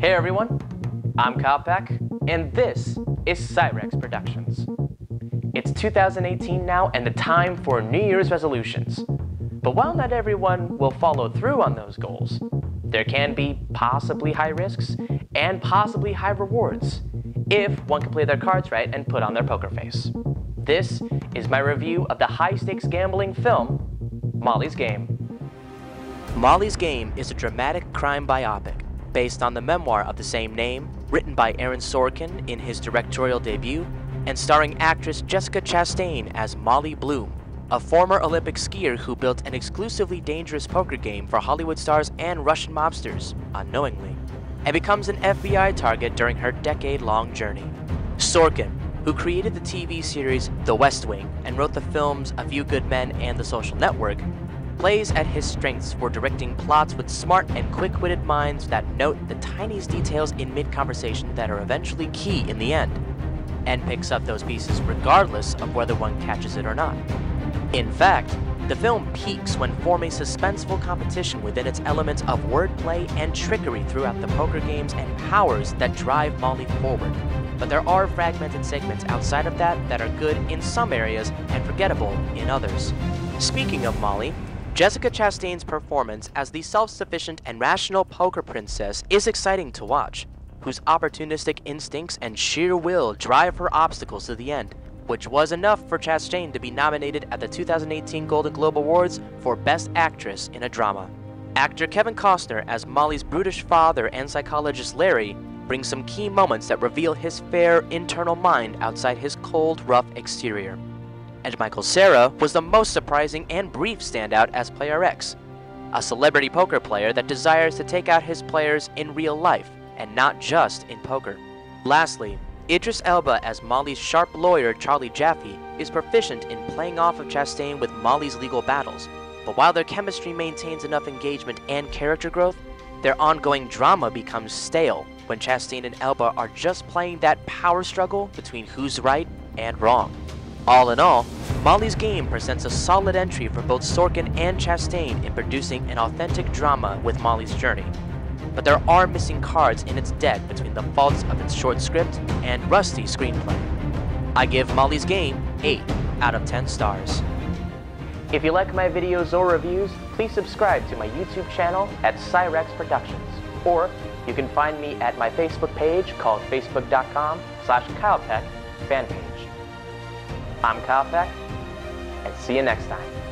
Hey everyone, I'm Kyle Peck, and this is Psyrex Productions. It's 2018 now and the time for New Year's resolutions. But while not everyone will follow through on those goals, there can be possibly high risks and possibly high rewards if one can play their cards right and put on their poker face. This is my review of the high stakes gambling film, Molly's Game. Molly's Game is a dramatic crime biopic based on the memoir of the same name, written by Aaron Sorkin in his directorial debut, and starring actress Jessica Chastain as Molly Bloom, a former Olympic skier who built an exclusively dangerous poker game for Hollywood stars and Russian mobsters, unknowingly, and becomes an FBI target during her decade long journey. Sorkin, who created the TV series The West Wing and wrote the films A Few Good Men and The Social Network, plays at his strengths for directing plots with smart and quick-witted minds that note the tiniest details in mid-conversation that are eventually key in the end, and picks up those pieces regardless of whether one catches it or not. In fact, the film peaks when forming suspenseful competition within its elements of wordplay and trickery throughout the poker games and powers that drive Molly forward. But there are fragmented segments outside of that that are good in some areas and forgettable in others. Speaking of Molly, Jessica Chastain's performance as the self-sufficient and rational poker princess is exciting to watch, whose opportunistic instincts and sheer will drive her obstacles to the end, which was enough for Chastain to be nominated at the 2018 Golden Globe Awards for Best Actress in a Drama. Actor Kevin Costner as Molly's brutish father and psychologist Larry brings some key moments that reveal his fair internal mind outside his cold, rough exterior. And Michael Cera was the most surprising and brief standout as Player X, a celebrity poker player that desires to take out his players in real life and not just in poker. Lastly, Idris Elba as Molly's sharp lawyer Charlie Jaffey is proficient in playing off of Chastain with Molly's legal battles, but while their chemistry maintains enough engagement and character growth, their ongoing drama becomes stale when Chastain and Elba are just playing that power struggle between who's right and wrong. All in all, Molly's Game presents a solid entry for both Sorkin and Chastain in producing an authentic drama with Molly's journey. But there are missing cards in its deck between the faults of its short script and rusty screenplay. I give Molly's Game 8 out of 10 stars. If you like my videos or reviews, please subscribe to my YouTube channel at Psyrex Productions. Or you can find me at my Facebook page called facebook.com slash KylePeck fanpage. I'm Kyle Peck, and see you next time.